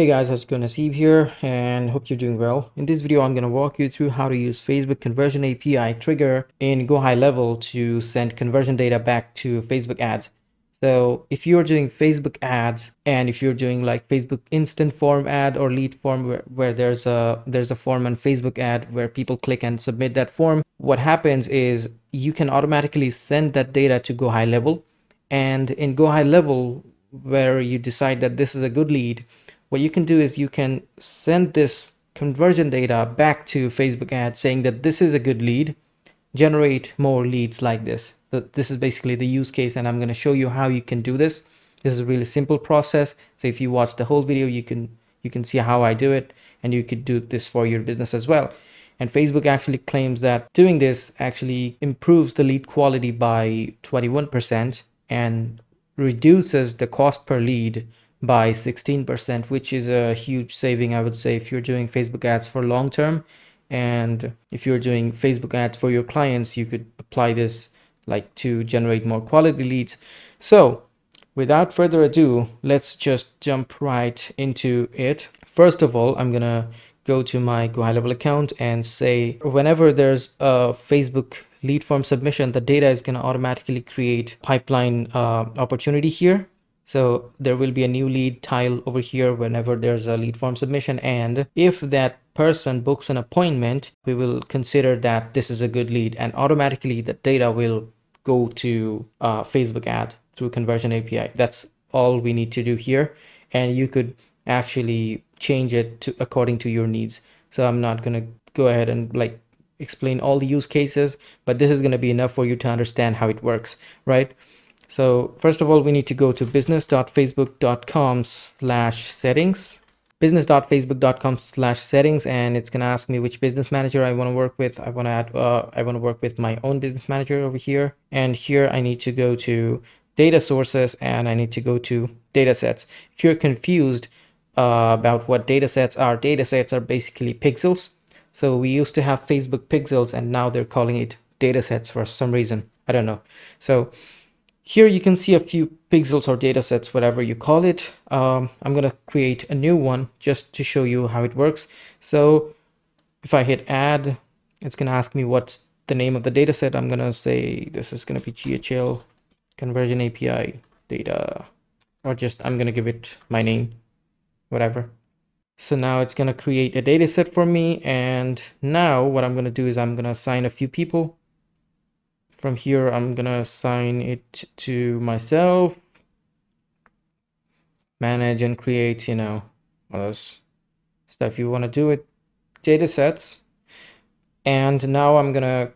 Hey guys, how's it going? Hasib here and hope you're doing well. In this video, I'm going to walk you through how to use Facebook Conversion API trigger in Go High Level to send conversion data back to Facebook ads. So if you're doing Facebook ads and if you're doing like Facebook instant form ad or lead form where, where there's a there's a form on Facebook ad where people click and submit that form, what happens is you can automatically send that data to Go High Level. And in Go High Level, where you decide that this is a good lead, what you can do is you can send this conversion data back to Facebook ads saying that this is a good lead, generate more leads like this. This is basically the use case and I'm going to show you how you can do this. This is a really simple process. So if you watch the whole video, you can you can see how I do it and you could do this for your business as well. And Facebook actually claims that doing this actually improves the lead quality by 21% and reduces the cost per lead by 16%, which is a huge saving, I would say, if you're doing Facebook ads for long term. And if you're doing Facebook ads for your clients, you could apply this like to generate more quality leads. So without further ado, let's just jump right into it. First of all, I'm gonna go to my Go High Level account and say whenever there's a Facebook lead form submission, the data is gonna automatically create pipeline uh, opportunity here. So there will be a new lead tile over here whenever there's a lead form submission. And if that person books an appointment, we will consider that this is a good lead and automatically the data will go to uh, Facebook ad through conversion API. That's all we need to do here. And you could actually change it to according to your needs. So I'm not going to go ahead and like explain all the use cases, but this is going to be enough for you to understand how it works, right? So first of all, we need to go to business.facebook.com slash settings, business.facebook.com slash settings, and it's going to ask me which business manager I want to work with. I want to add, uh, I want to work with my own business manager over here. And here I need to go to data sources and I need to go to data sets. If you're confused uh, about what data sets are, data sets are basically pixels. So we used to have Facebook pixels and now they're calling it data sets for some reason. I don't know. So here you can see a few pixels or data sets, whatever you call it. Um, I'm going to create a new one just to show you how it works. So if I hit add, it's going to ask me what's the name of the data set. I'm going to say this is going to be GHL conversion API data, or just I'm going to give it my name, whatever. So now it's going to create a data set for me. And now what I'm going to do is I'm going to assign a few people from here I'm gonna assign it to myself manage and create you know all those stuff you want to do with data sets. And now I'm gonna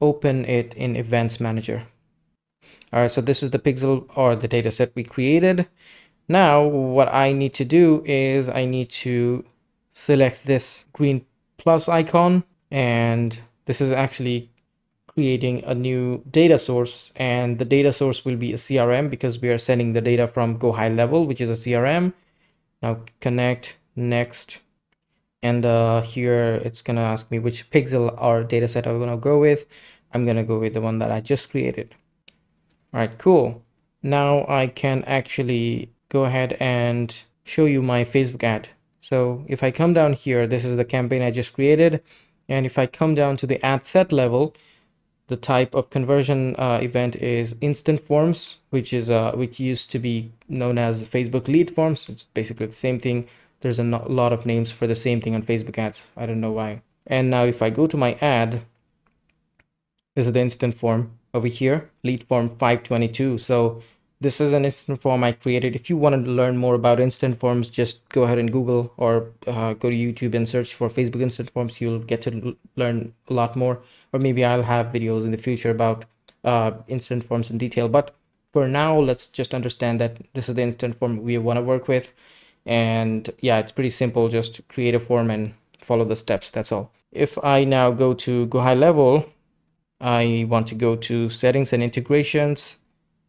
open it in events manager. All right so this is the pixel or the data set we created. Now what I need to do is I need to select this green plus icon and this is actually creating a new data source and the data source will be a CRM because we are sending the data from go high level which is a CRM now connect next. And uh, here it's gonna ask me which pixel or data set I'm gonna go with. I'm gonna go with the one that I just created. All right cool. Now I can actually go ahead and show you my Facebook ad. So if I come down here this is the campaign I just created. And if I come down to the ad set level the type of conversion uh, event is instant forms which is uh, which used to be known as facebook lead forms. It's basically the same thing. There's a lot of names for the same thing on facebook ads. I don't know why. And now if i go to my ad this is the instant form over here lead form 522 so this is an instant form I created. If you want to learn more about instant forms, just go ahead and Google or uh, go to YouTube and search for Facebook instant forms. You'll get to learn a lot more. Or maybe I'll have videos in the future about uh, instant forms in detail. But for now, let's just understand that this is the instant form we want to work with. And yeah, it's pretty simple. Just create a form and follow the steps. That's all. If I now go to go high level, I want to go to settings and integrations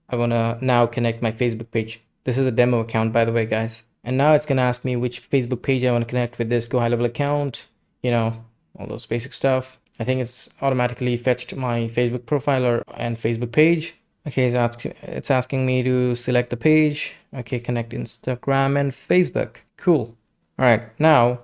I want to now connect my Facebook page. This is a demo account, by the way, guys. And now it's going to ask me which Facebook page I want to connect with this Go High Level account, you know, all those basic stuff. I think it's automatically fetched my Facebook profile or, and Facebook page. Okay, it's, ask, it's asking me to select the page. Okay, connect Instagram and Facebook. Cool. All right, now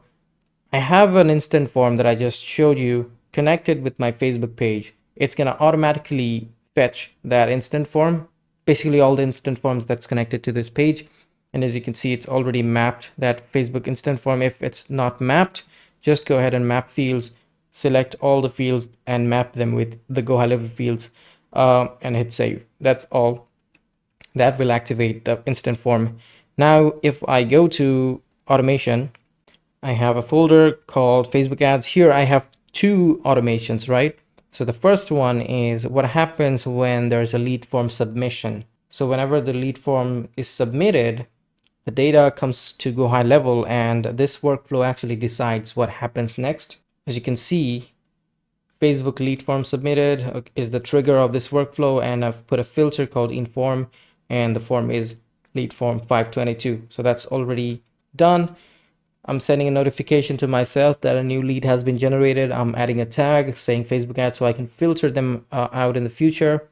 I have an instant form that I just showed you connected with my Facebook page. It's going to automatically fetch that instant form, basically all the instant forms that's connected to this page. And as you can see, it's already mapped that Facebook instant form. If it's not mapped, just go ahead and map fields, select all the fields and map them with the go high level fields uh, and hit save. That's all. That will activate the instant form. Now, if I go to automation, I have a folder called Facebook ads. Here I have two automations, right? So the first one is what happens when there's a lead form submission. So whenever the lead form is submitted, the data comes to go high level and this workflow actually decides what happens next. As you can see, Facebook lead form submitted is the trigger of this workflow and I've put a filter called inform and the form is lead form 522. So that's already done. I'm sending a notification to myself that a new lead has been generated. I'm adding a tag saying Facebook ads so I can filter them uh, out in the future.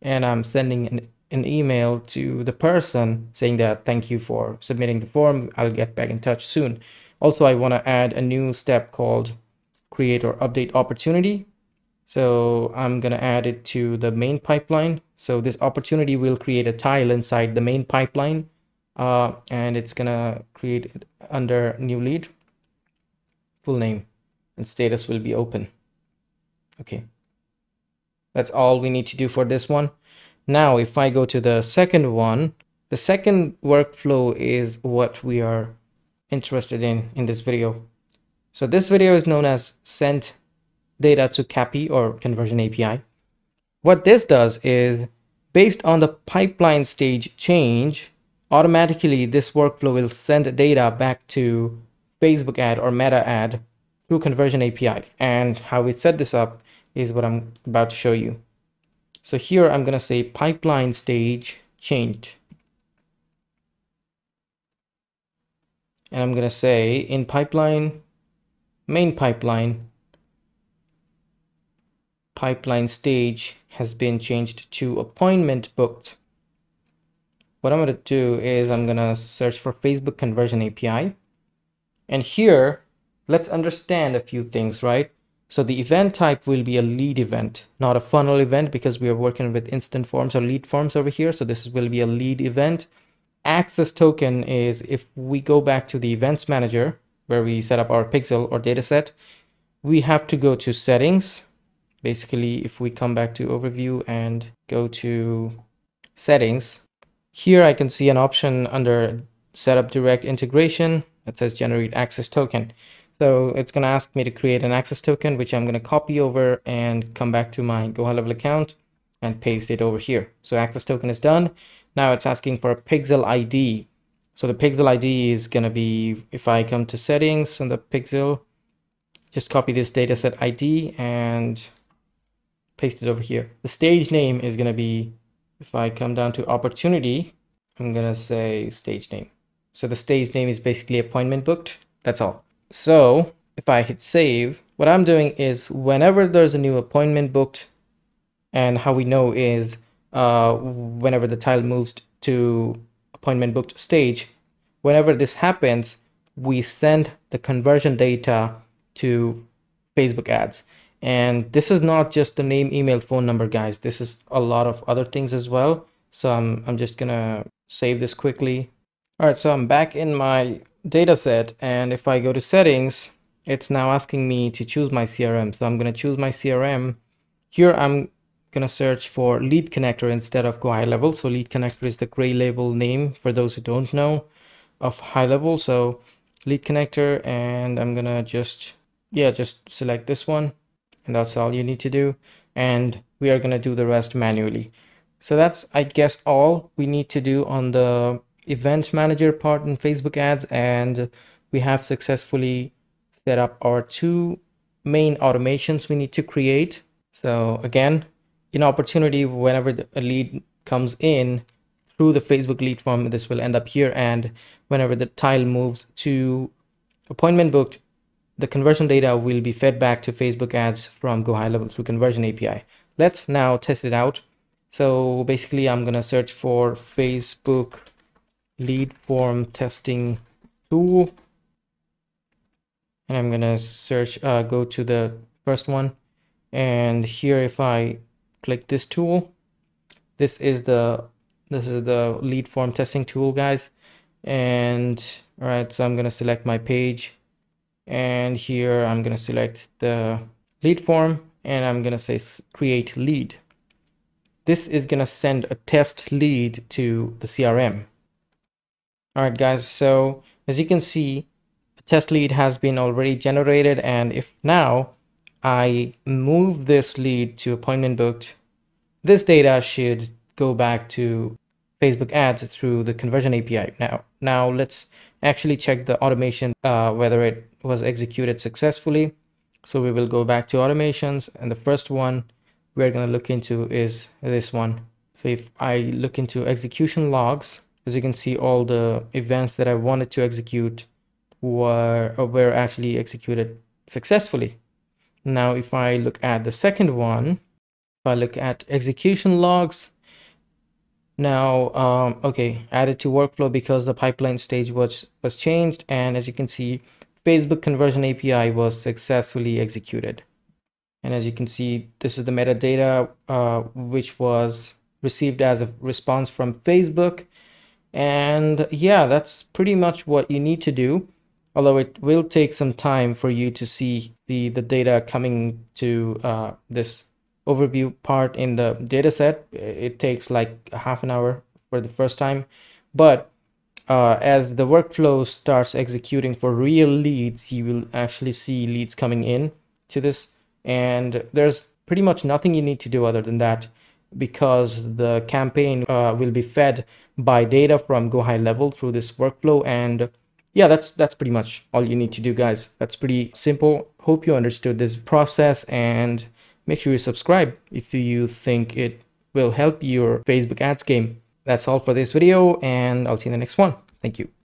And I'm sending an, an email to the person saying that thank you for submitting the form. I'll get back in touch soon. Also, I want to add a new step called create or update opportunity. So I'm going to add it to the main pipeline. So this opportunity will create a tile inside the main pipeline uh, and it's gonna create it under new lead full name and status will be open. Okay. That's all we need to do for this one. Now if I go to the second one the second workflow is what we are interested in in this video. So this video is known as send data to CAPI or conversion API what this does is based on the pipeline stage change automatically this workflow will send data back to Facebook ad or meta ad through conversion API. And how we set this up is what I'm about to show you. So here I'm going to say pipeline stage changed. And I'm going to say in pipeline, main pipeline, pipeline stage has been changed to appointment booked what I'm going to do is I'm going to search for Facebook conversion API. And here, let's understand a few things, right? So the event type will be a lead event, not a funnel event because we are working with instant forms or lead forms over here. So this will be a lead event. Access token is if we go back to the events manager where we set up our pixel or dataset, we have to go to settings. Basically, if we come back to overview and go to settings, here I can see an option under setup direct integration that says generate access token. So it's going to ask me to create an access token, which I'm going to copy over and come back to my Go High Level account and paste it over here. So access token is done. Now it's asking for a pixel ID. So the pixel ID is going to be, if I come to settings on the pixel, just copy this dataset ID and paste it over here. The stage name is going to be if I come down to opportunity, I'm going to say stage name. So the stage name is basically appointment booked. That's all. So if I hit save, what I'm doing is whenever there's a new appointment booked, and how we know is uh, whenever the tile moves to appointment booked stage, whenever this happens, we send the conversion data to Facebook ads. And this is not just the name, email, phone number, guys. This is a lot of other things as well. So I'm, I'm just gonna save this quickly. All right, so I'm back in my data set. And if I go to settings, it's now asking me to choose my CRM. So I'm gonna choose my CRM. Here I'm gonna search for lead connector instead of go high level. So lead connector is the gray label name for those who don't know of high level. So lead connector and I'm gonna just, yeah, just select this one and that's all you need to do. And we are going to do the rest manually. So that's i guess all we need to do on the event manager part in facebook ads. And we have successfully set up our two main automations we need to create. So again in opportunity whenever a lead comes in through the facebook lead form this will end up here. And whenever the tile moves to appointment booked the conversion data will be fed back to Facebook ads from Go High Level through Conversion API. Let's now test it out. So basically, I'm going to search for Facebook lead form testing tool. and I'm gonna search uh, go to the first one and here if I click this tool this is the this is the lead form testing tool guys and all right so I'm gonna select my page and here I'm gonna select the lead form and I'm gonna say create lead. This is gonna send a test lead to the CRM all right guys so as you can see a test lead has been already generated and if now I move this lead to appointment booked this data should go back to Facebook ads through the conversion API. Now, now let's actually check the automation, uh, whether it was executed successfully. So we will go back to automations and the first one we're going to look into is this one. So if I look into execution logs, as you can see, all the events that I wanted to execute were, were actually executed successfully. Now, if I look at the second one, if I look at execution logs, now, um, okay, added to workflow because the pipeline stage was, was changed. And as you can see, Facebook conversion API was successfully executed. And as you can see, this is the metadata, uh, which was received as a response from Facebook. And yeah, that's pretty much what you need to do. Although it will take some time for you to see the, the data coming to uh, this overview part in the data set. It takes like half an hour for the first time. But uh, as the workflow starts executing for real leads you will actually see leads coming in to this. And there's pretty much nothing you need to do other than that because the campaign uh, will be fed by data from go high level through this workflow. And yeah that's that's pretty much all you need to do guys. That's pretty simple. Hope you understood this process and make sure you subscribe if you think it will help your Facebook ads game. That's all for this video and I'll see you in the next one. Thank you.